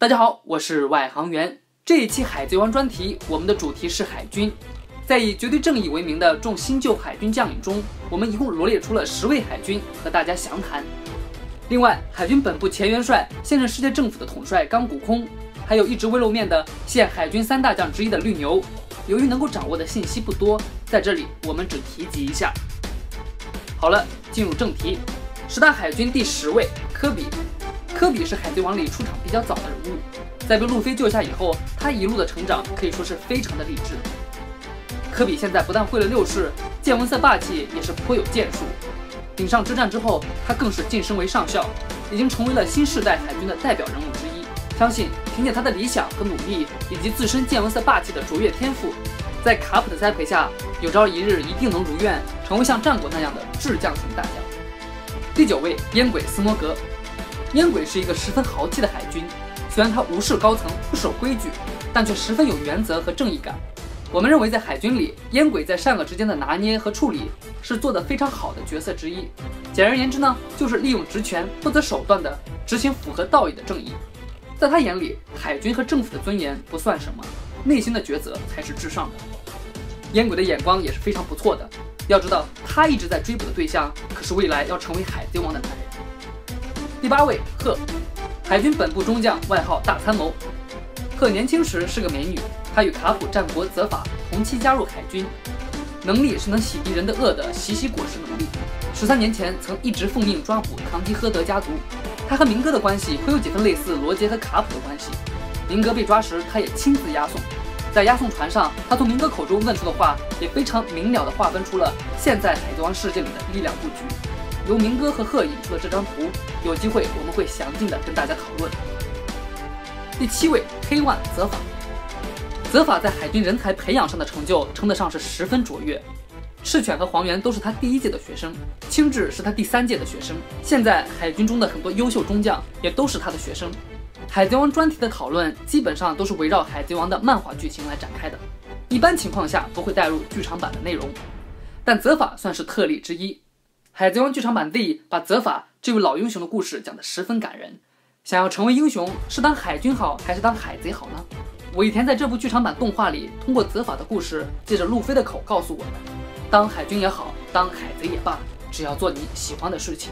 大家好，我是外行员。这一期海贼王专题，我们的主题是海军。在以绝对正义为名的众新旧海军将领中，我们一共罗列出了十位海军和大家详谈。另外，海军本部前元帅、现任世界政府的统帅钢骨空，还有一直未露面的现海军三大将之一的绿牛。由于能够掌握的信息不多，在这里我们只提及一下。好了，进入正题。十大海军第十位，科比。科比是海贼王里出场比较早的人物，在被路飞救下以后，他一路的成长可以说是非常的励志。科比现在不但会了六式，见闻色霸气也是颇有建树。顶上之战之后，他更是晋升为上校，已经成为了新世代海军的代表人物之一。相信凭借他的理想和努力，以及自身见闻色霸气的卓越天赋，在卡普的栽培下，有朝一日一定能如愿成为像战国那样的智将型大将。第九位，烟鬼斯摩格。烟鬼是一个十分豪气的海军，虽然他无视高层、不守规矩，但却十分有原则和正义感。我们认为，在海军里，烟鬼在善恶之间的拿捏和处理是做得非常好的角色之一。简而言之呢，就是利用职权不择手段的执行符合道义的正义。在他眼里，海军和政府的尊严不算什么，内心的抉择才是至上的。烟鬼的眼光也是非常不错的。要知道，他一直在追捕的对象可是未来要成为海贼王的男人。第八位，鹤，海军本部中将，外号大参谋。鹤年轻时是个美女，她与卡普战国泽法同期加入海军，能力是能洗涤人的恶的洗洗果实能力。十三年前曾一直奉命抓捕唐吉诃德家族。他和明哥的关系会有几分类似罗杰和卡普的关系。明哥被抓时，他也亲自押送。在押送船上，他从明哥口中问出的话，也非常明了地划分出了现在海贼王世界里的力量布局。由明哥和鹤引出的这张图，有机会我们会详尽的跟大家讨论。第七位，黑腕泽法。泽法在海军人才培养上的成就，称得上是十分卓越。赤犬和黄猿都是他第一届的学生，青雉是他第三届的学生。现在海军中的很多优秀中将也都是他的学生。海贼王专题的讨论基本上都是围绕海贼王的漫画剧情来展开的，一般情况下不会带入剧场版的内容。但泽法算是特例之一。海贼王剧场版 Z 把泽法这位老英雄的故事讲得十分感人。想要成为英雄，是当海军好还是当海贼好呢？尾田在这部剧场版动画里，通过泽法的故事，借着路飞的口告诉我们。当海军也好，当海贼也罢，只要做你喜欢的事情。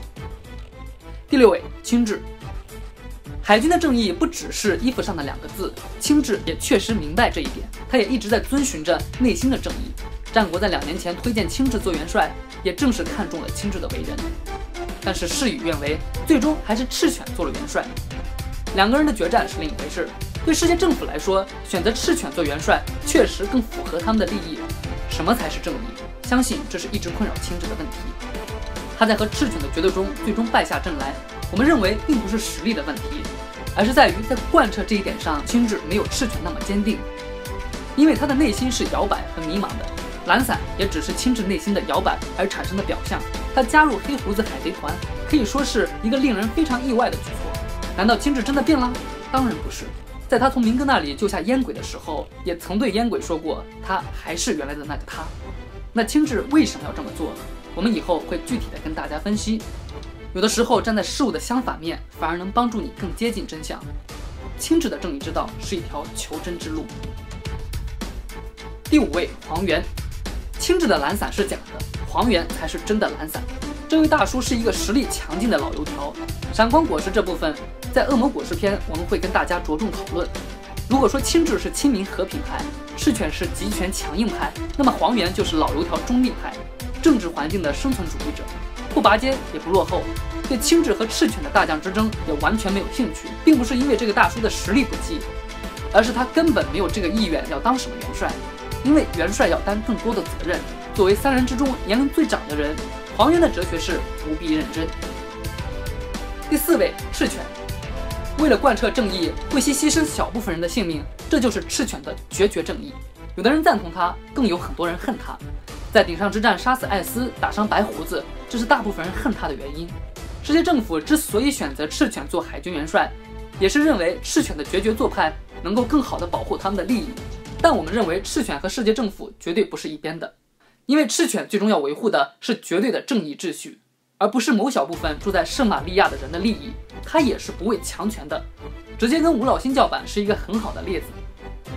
第六位，青雉。海军的正义不只是衣服上的两个字，青雉也确实明白这一点，他也一直在遵循着内心的正义。战国在两年前推荐青雉做元帅，也正是看中了青雉的为人。但是事与愿违，最终还是赤犬做了元帅。两个人的决战是另一回事。对世界政府来说，选择赤犬做元帅确实更符合他们的利益。什么才是正义？相信这是一直困扰青雉的问题。他在和赤犬的决斗中最终败下阵来，我们认为并不是实力的问题，而是在于在贯彻这一点上，青雉没有赤犬那么坚定。因为他的内心是摇摆和迷茫的，懒散也只是青雉内心的摇摆而产生的表象。他加入黑胡子海贼团可以说是一个令人非常意外的举措。难道青雉真的变了？当然不是。在他从明哥那里救下烟鬼的时候，也曾对烟鬼说过，他还是原来的那个他。那青雉为什么要这么做呢？我们以后会具体的跟大家分析。有的时候站在事物的相反面，反而能帮助你更接近真相。青雉的正义之道是一条求真之路。第五位黄猿，青雉的懒散是假的，黄猿才是真的懒散。这位大叔是一个实力强劲的老油条。闪光果实这部分，在恶魔果实篇我们会跟大家着重讨论。如果说青雉是亲民和平派，赤犬是集权强硬派，那么黄猿就是老油条中立派，政治环境的生存主义者，不拔尖也不落后，对青雉和赤犬的大将之争也完全没有兴趣，并不是因为这个大叔的实力不济，而是他根本没有这个意愿要当什么元帅，因为元帅要担更多的责任。作为三人之中年龄最长的人，黄猿的哲学是不必认真。第四位赤犬。为了贯彻正义，不惜牺牲小部分人的性命，这就是赤犬的决绝正义。有的人赞同他，更有很多人恨他。在顶上之战杀死艾斯，打伤白胡子，这是大部分人恨他的原因。世界政府之所以选择赤犬做海军元帅，也是认为赤犬的决绝做派能够更好的保护他们的利益。但我们认为赤犬和世界政府绝对不是一边的，因为赤犬最终要维护的是绝对的正义秩序。而不是某小部分住在圣玛利亚的人的利益，他也是不畏强权的。直接跟五老星叫板是一个很好的例子。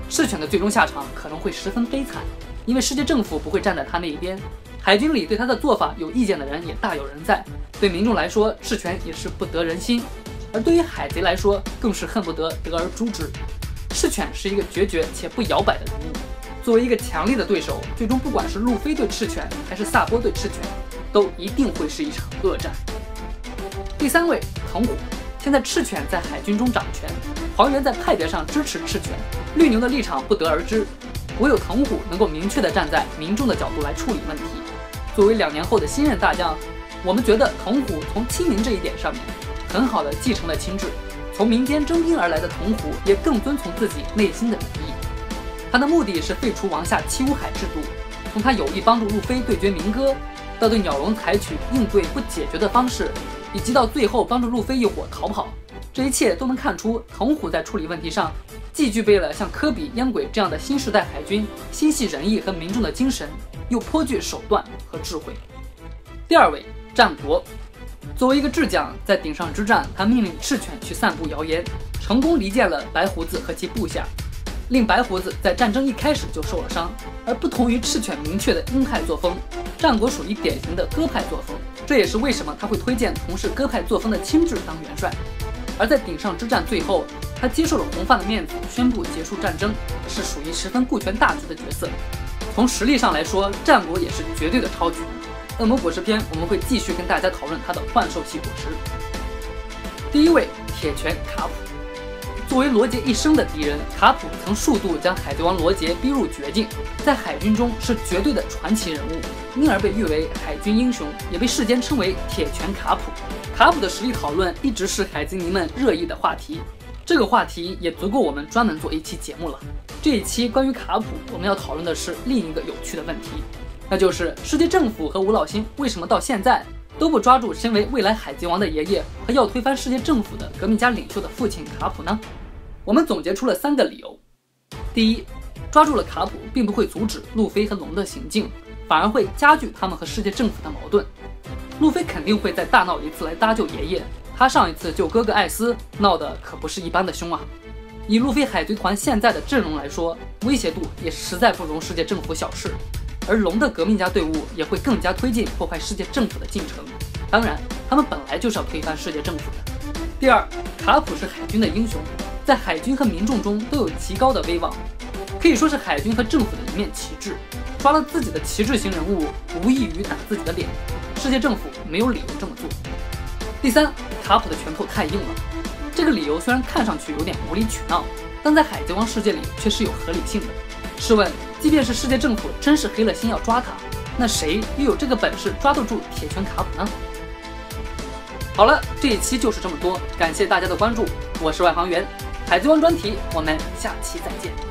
赤犬的最终下场可能会十分悲惨，因为世界政府不会站在他那一边，海军里对他的做法有意见的人也大有人在。对民众来说，赤犬也是不得人心，而对于海贼来说，更是恨不得得而诛之。赤犬是一个决绝且不摇摆的人物，作为一个强力的对手，最终不管是路飞对赤犬，还是萨波对赤犬，都一定会是一场恶战。第三位，藤虎。现在赤犬在海军中掌权，黄猿在派别上支持赤犬，绿牛的立场不得而知。唯有藤虎能够明确地站在民众的角度来处理问题。作为两年后的新任大将，我们觉得藤虎从亲民这一点上面，很好的继承了亲制。从民间征兵而来的藤虎，也更遵从自己内心的民意。他的目的是废除王下七武海制度。从他有意帮助路飞对决明哥，到对鸟笼采取应对不解决的方式。以及到最后帮助路飞一伙逃跑，这一切都能看出藤虎在处理问题上，既具备了像科比、烟鬼这样的新时代海军心系仁义和民众的精神，又颇具手段和智慧。第二位，战国，作为一个智将，在顶上之战，他命令赤犬去散布谣言，成功离间了白胡子和其部下，令白胡子在战争一开始就受了伤。而不同于赤犬明确的鹰派作风，战国属于典型的鸽派作风。这也是为什么他会推荐同是鸽派作风的亲至当元帅，而在顶上之战最后，他接受了红发的面子，宣布结束战争，是属于十分顾全大局的角色。从实力上来说，战国也是绝对的超局。恶魔果实篇我们会继续跟大家讨论他的幻兽系果实。第一位，铁拳卡普。作为罗杰一生的敌人，卡普曾数度将海贼王罗杰逼入绝境，在海军中是绝对的传奇人物，因而被誉为海军英雄，也被世间称为铁拳卡普。卡普的实力讨论一直是海贼迷们热议的话题，这个话题也足够我们专门做一期节目了。这一期关于卡普，我们要讨论的是另一个有趣的问题，那就是世界政府和五老星为什么到现在都不抓住身为未来海贼王的爷爷和要推翻世界政府的革命家领袖的父亲卡普呢？我们总结出了三个理由：第一，抓住了卡普，并不会阻止路飞和龙的行径，反而会加剧他们和世界政府的矛盾。路飞肯定会再大闹一次来搭救爷爷，他上一次救哥哥艾斯闹得可不是一般的凶啊！以路飞海贼团现在的阵容来说，威胁度也实在不容世界政府小视。而龙的革命家队伍也会更加推进破坏世界政府的进程。当然，他们本来就是要推翻世界政府的。第二，卡普是海军的英雄。在海军和民众中都有极高的威望，可以说是海军和政府的一面旗帜。抓了自己的旗帜型人物，无异于打自己的脸。世界政府没有理由这么做。第三，卡普的拳头太硬了。这个理由虽然看上去有点无理取闹，但在海贼王世界里却是有合理性的。试问，即便是世界政府真是黑了心要抓他，那谁又有这个本事抓得住铁拳卡普呢？好了，这一期就是这么多，感谢大家的关注，我是外行员。海贼王专题，我们下期再见。